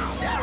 Ow!